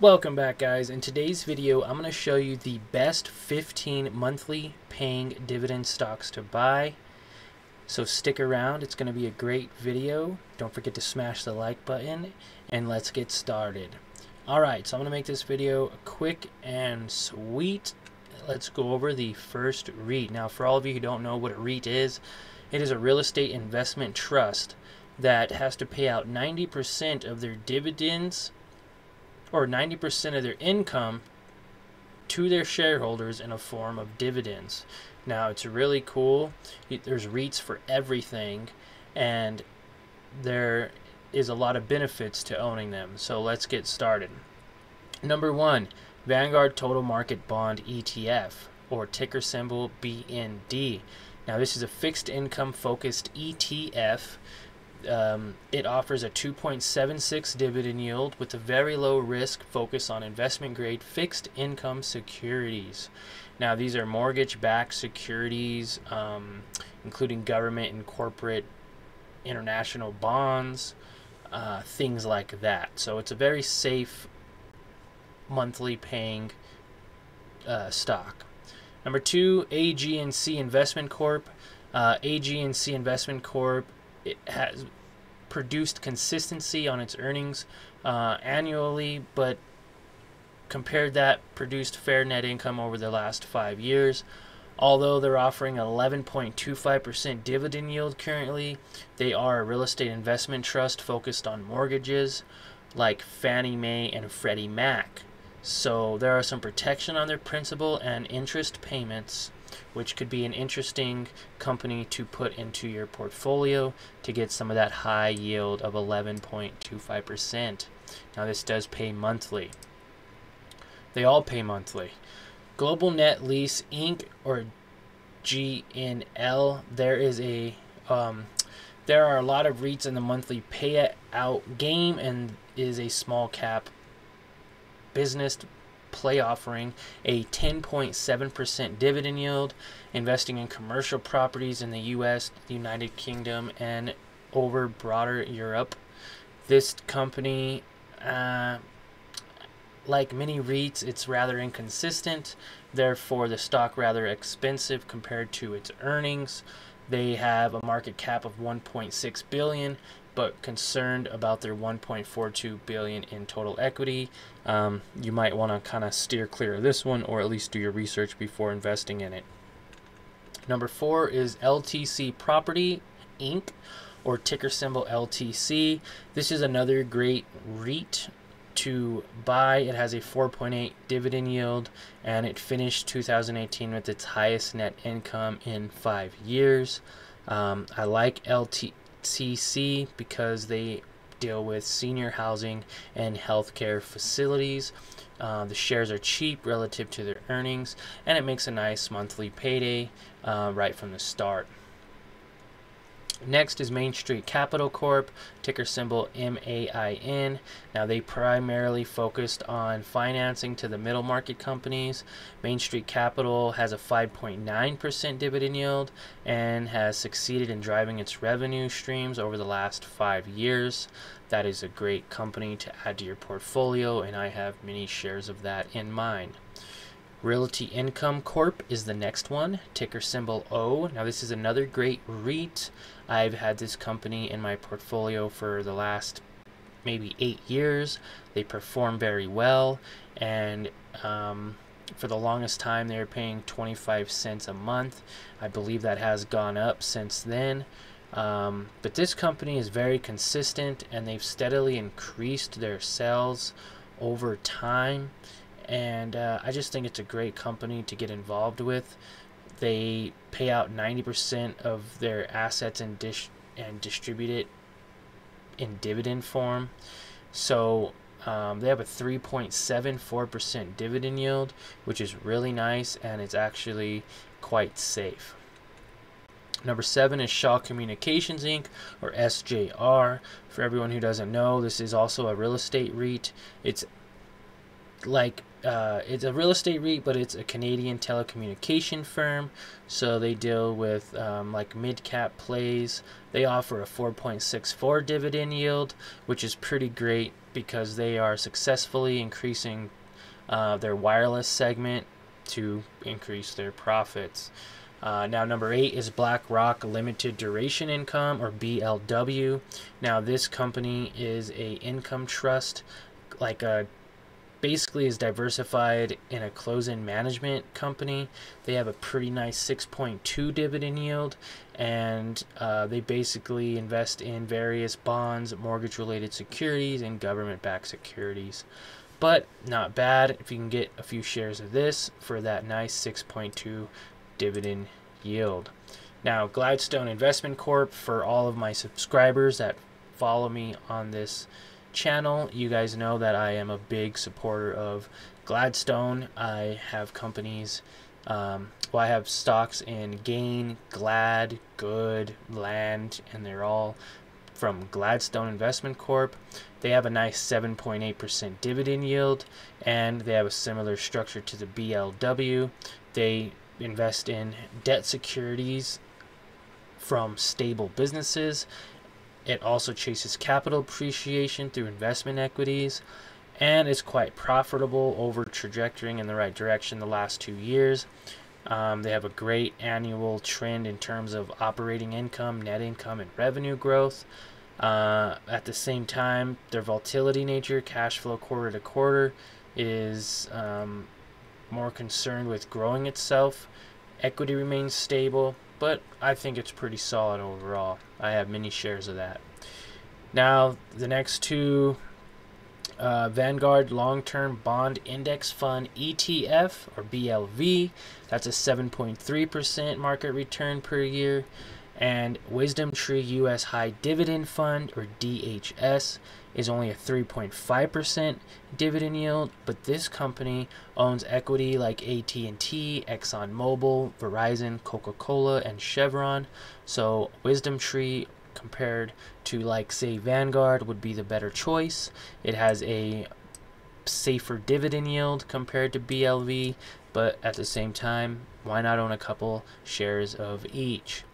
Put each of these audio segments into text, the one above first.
Welcome back guys. In today's video I'm going to show you the best 15 monthly paying dividend stocks to buy. So stick around, it's going to be a great video. Don't forget to smash the like button and let's get started. Alright, so I'm going to make this video quick and sweet. Let's go over the first REIT. Now for all of you who don't know what a REIT is, it is a real estate investment trust that has to pay out 90% of their dividends or 90% of their income to their shareholders in a form of dividends. Now, it's really cool. There's REITs for everything, and there is a lot of benefits to owning them. So let's get started. Number one, Vanguard Total Market Bond ETF, or ticker symbol BND. Now, this is a fixed income focused ETF um, it offers a 2.76 dividend yield with a very low risk focus on investment grade fixed income securities. Now, these are mortgage backed securities, um, including government and corporate international bonds, uh, things like that. So, it's a very safe monthly paying uh, stock. Number two, AGNC Investment Corp. Uh, AGNC Investment Corp it has produced consistency on its earnings uh, annually, but compared that produced fair net income over the last five years. Although they're offering 11.25% dividend yield currently, they are a real estate investment trust focused on mortgages like Fannie Mae and Freddie Mac. So there are some protection on their principal and interest payments which could be an interesting company to put into your portfolio to get some of that high yield of 11.25%. Now this does pay monthly. They all pay monthly. Global Net Lease Inc. or GNL, there is a um, there are a lot of REITs in the monthly payout game and is a small cap business play offering a 10.7% dividend yield, investing in commercial properties in the US, the United Kingdom, and over broader Europe. This company, uh, like many REITs, it's rather inconsistent, therefore, the stock rather expensive compared to its earnings. They have a market cap of 1.6 billion, but concerned about their 1.42 billion in total equity. Um, you might want to kind of steer clear of this one, or at least do your research before investing in it. Number four is LTC Property Inc. or ticker symbol LTC. This is another great REIT to buy. It has a 4.8 dividend yield and it finished 2018 with its highest net income in five years. Um, I like LT, CC because they deal with senior housing and healthcare facilities. Uh, the shares are cheap relative to their earnings, and it makes a nice monthly payday uh, right from the start. Next is Main Street Capital Corp, ticker symbol MAIN. Now they primarily focused on financing to the middle market companies. Main Street Capital has a 5.9% dividend yield and has succeeded in driving its revenue streams over the last five years. That is a great company to add to your portfolio, and I have many shares of that in mine. Realty Income Corp is the next one, ticker symbol O. Now, this is another great REIT. I've had this company in my portfolio for the last maybe eight years. They perform very well, and um, for the longest time, they were paying 25 cents a month. I believe that has gone up since then. Um, but this company is very consistent, and they've steadily increased their sales over time and uh, I just think it's a great company to get involved with. They pay out 90% of their assets and dish and distribute it in dividend form. So um, they have a 3.74% dividend yield, which is really nice and it's actually quite safe. Number seven is Shaw Communications Inc., or SJR. For everyone who doesn't know, this is also a real estate REIT. It's like uh, it's a real estate REIT, but it's a Canadian telecommunication firm. So they deal with um, like mid cap plays. They offer a 4.64 dividend yield, which is pretty great because they are successfully increasing uh, their wireless segment to increase their profits. Uh, now, number eight is BlackRock Limited Duration Income, or BLW. Now, this company is a income trust, like a basically is diversified in a closed-end management company. They have a pretty nice 6.2 dividend yield, and uh, they basically invest in various bonds, mortgage-related securities, and government-backed securities. But not bad if you can get a few shares of this for that nice 6.2 dividend yield. Now, Gladstone Investment Corp, for all of my subscribers that follow me on this channel, you guys know that I am a big supporter of Gladstone. I have companies, um, well, I have stocks in Gain, Glad, Good, Land, and they're all from Gladstone Investment Corp. They have a nice 7.8% dividend yield, and they have a similar structure to the BLW. They invest in debt securities from stable businesses. It also chases capital appreciation through investment equities and is quite profitable over trajectorying in the right direction the last two years. Um, they have a great annual trend in terms of operating income, net income, and revenue growth. Uh, at the same time, their volatility nature, cash flow quarter to quarter, is um, more concerned with growing itself. Equity remains stable, but I think it's pretty solid overall. I have many shares of that. Now, the next two uh, Vanguard Long Term Bond Index Fund ETF, or BLV, that's a 7.3% market return per year and WisdomTree US High Dividend Fund or DHS is only a 3.5% dividend yield, but this company owns equity like AT&T, ExxonMobil, Verizon, Coca-Cola, and Chevron. So WisdomTree compared to like say Vanguard would be the better choice. It has a safer dividend yield compared to BLV, but at the same time, why not own a couple shares of each?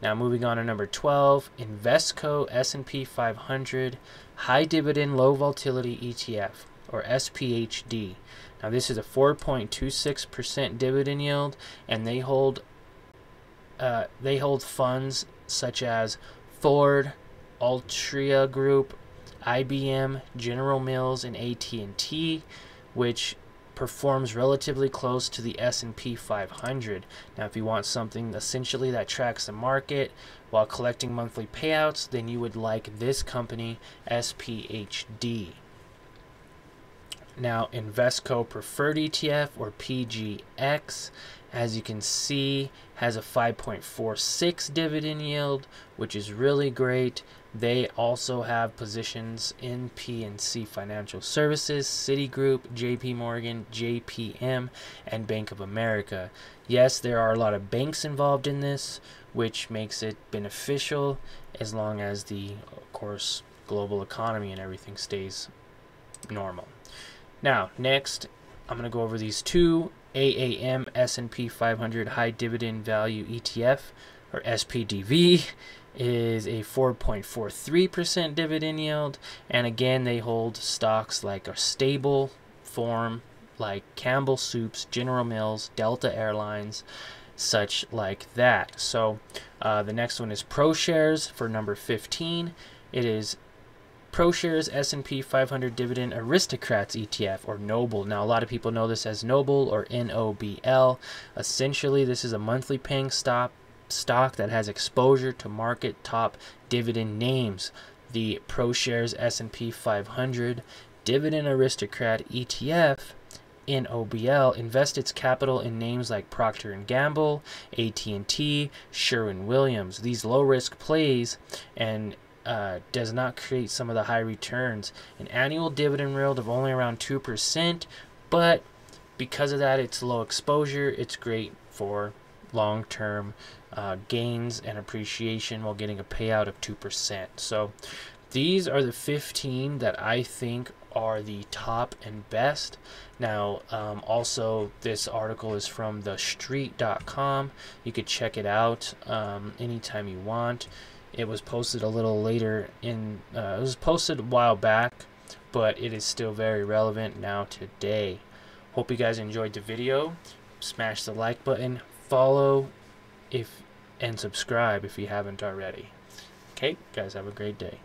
Now moving on to number 12, Invesco S&P 500 High Dividend Low Volatility ETF or SPHD. Now this is a 4.26% dividend yield and they hold uh, they hold funds such as Ford, Altria Group, IBM, General Mills, and AT&T, which performs relatively close to the S&P 500. Now, if you want something essentially that tracks the market while collecting monthly payouts, then you would like this company, SPHD. Now, Invesco Preferred ETF or PGX, as you can see, has a 5.46 dividend yield, which is really great. They also have positions in PNC Financial Services, Citigroup, JP Morgan, JPM, and Bank of America. Yes, there are a lot of banks involved in this, which makes it beneficial as long as the, of course, global economy and everything stays normal. Now, next, I'm going to go over these two AAM S&P 500 High Dividend Value ETF, or SPDV is a 4.43% dividend yield. And again, they hold stocks like a stable form like Campbell Soups, General Mills, Delta Airlines, such like that. So uh, the next one is ProShares for number 15. It is ProShares S&P 500 Dividend Aristocrats ETF or Noble. Now a lot of people know this as Noble or NOBL. Essentially, this is a monthly paying stock stock that has exposure to market top dividend names. The ProShares S&P 500 Dividend Aristocrat ETF NOBL invest its capital in names like Procter & Gamble, AT&T, Sherwin-Williams. These low-risk plays and uh, does not create some of the high returns. An annual dividend yield of only around 2%, but because of that, it's low exposure. It's great for long-term uh, gains and appreciation while getting a payout of 2%. So these are the 15 that I think are the top and best. Now, um, also, this article is from thestreet.com. You could check it out um, anytime you want. It was posted a little later in, uh, it was posted a while back, but it is still very relevant now today. Hope you guys enjoyed the video. Smash the like button, follow if and subscribe if you haven't already. Okay, guys, have a great day.